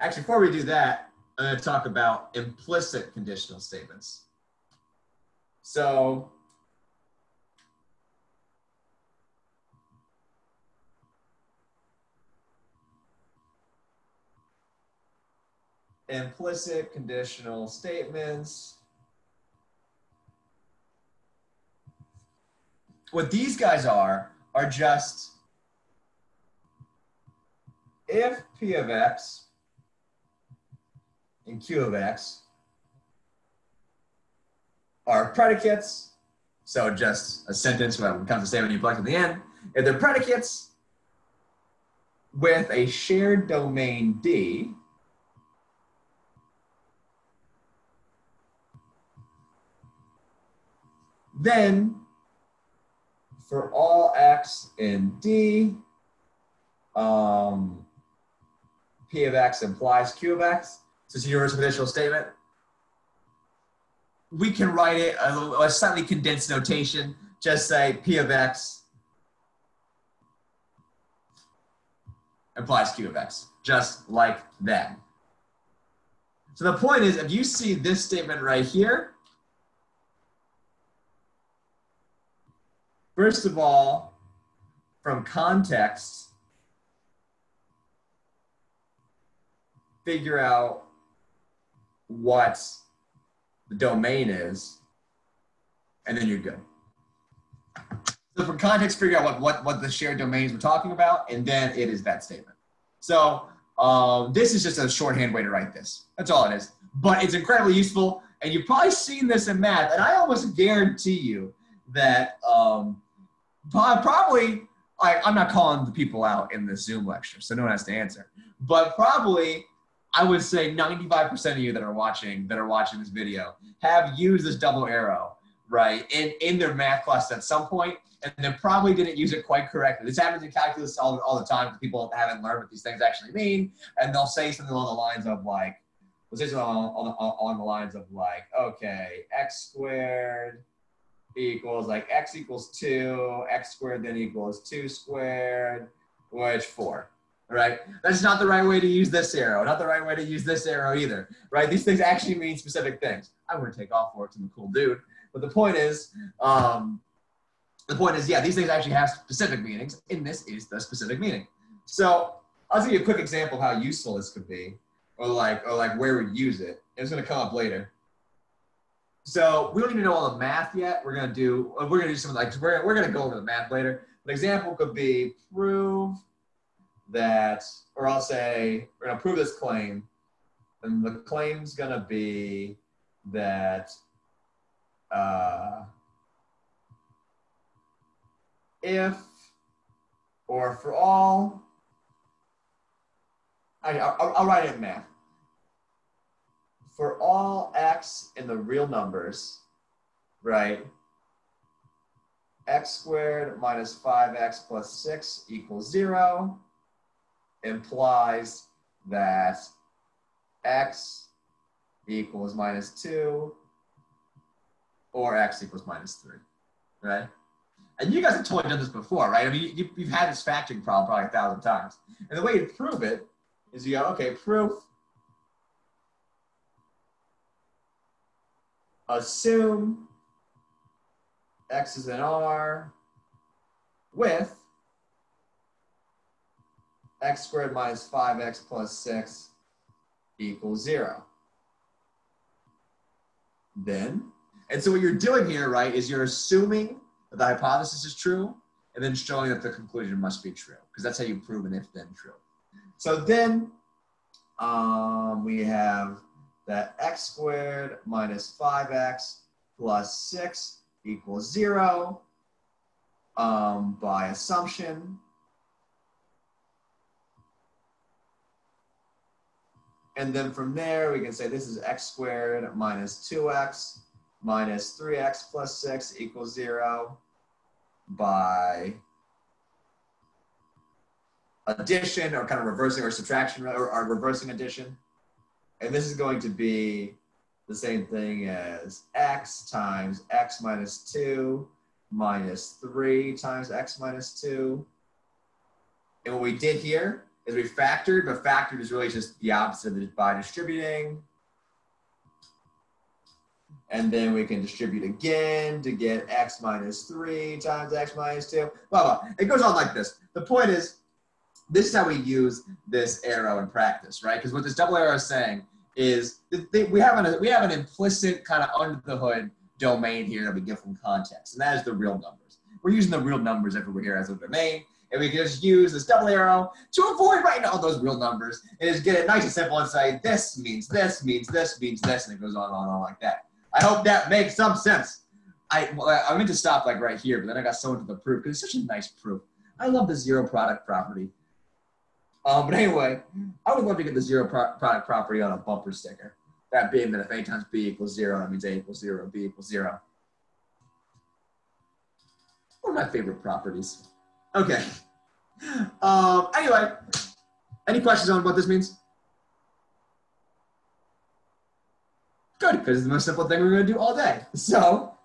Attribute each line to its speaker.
Speaker 1: Actually, before we do that, I'm going to talk about implicit conditional statements. So implicit conditional statements. What these guys are, are just if P of X and Q of X are predicates, so just a sentence when it comes to statement you plug at the end, if they're predicates with a shared domain D, Then for all x in D, um, P of x implies Q of x. A universal conditional statement. We can write it a, a slightly condensed notation. Just say P of x implies Q of x, just like that. So the point is, if you see this statement right here, First of all, from context, figure out what the domain is, and then you're good. So for context, figure out what, what, what the shared domains we're talking about, and then it is that statement. So um, this is just a shorthand way to write this. That's all it is. But it's incredibly useful, and you've probably seen this in math, and I almost guarantee you that um, probably I, I'm not calling the people out in this Zoom lecture, so no one has to answer. But probably, I would say 95% of you that are watching that are watching this video have used this double arrow, right, in in their math class at some point, and they probably didn't use it quite correctly. This happens in calculus all, all the time because people haven't learned what these things actually mean, and they'll say something along the lines of like, let's say something along, along the lines of like, okay, x squared equals like x equals 2, x squared then equals 2 squared, which 4, right? That's not the right way to use this arrow, not the right way to use this arrow either, right? These things actually mean specific things. I wouldn't take off for it, I'm a cool dude. But the point is, um, the point is, yeah, these things actually have specific meanings, and this is the specific meaning. So I'll give you a quick example of how useful this could be, or like, or like where we use it. It's going to come up later. So we don't even know all the math yet. We're gonna do we're gonna do some like we're, we're gonna go over the math later. An example could be prove that, or I'll say we're gonna prove this claim, and the claim's gonna be that uh, if or for all, I, I'll, I'll write it in math. For all x in the real numbers, right, x squared minus 5x plus 6 equals 0 implies that x equals minus 2 or x equals minus 3, right? And you guys have totally done this before, right? I mean, you, have had this factoring problem probably a thousand times. And the way you prove it is you go, okay, proof assume x is an r with x squared minus 5x plus 6 equals 0. Then, and so what you're doing here, right, is you're assuming that the hypothesis is true and then showing that the conclusion must be true because that's how you prove an if then true. So then um, we have that x squared minus 5x plus 6 equals 0 um, by assumption. And then from there, we can say this is x squared minus 2x minus 3x plus 6 equals 0 by addition or kind of reversing or subtraction or, or reversing addition. And this is going to be the same thing as x times x minus 2 minus 3 times x minus 2. And what we did here is we factored, but factored is really just the opposite of by distributing. And then we can distribute again to get x minus 3 times x minus 2. Blah, blah. It goes on like this. The point is, this is how we use this arrow in practice, right? Because what this double arrow is saying is we have an, we have an implicit kind of under the hood domain here that we get from context, and that is the real numbers. We're using the real numbers everywhere here as a domain, and we can just use this double arrow to avoid writing all those real numbers and just get it nice and simple and say this means this means this means this, and it goes on and on and on like that. I hope that makes some sense. I well, I meant to stop like right here, but then I got so into the proof because it's such a nice proof. I love the zero product property. Um, but anyway, I would love to get the zero pro- product property on a bumper sticker. That being that if A times B equals zero, that means A equals zero, B equals zero. One of my favorite properties. Okay. Um, anyway, any questions on what this means? Good, because it's the most simple thing we're going to do all day. So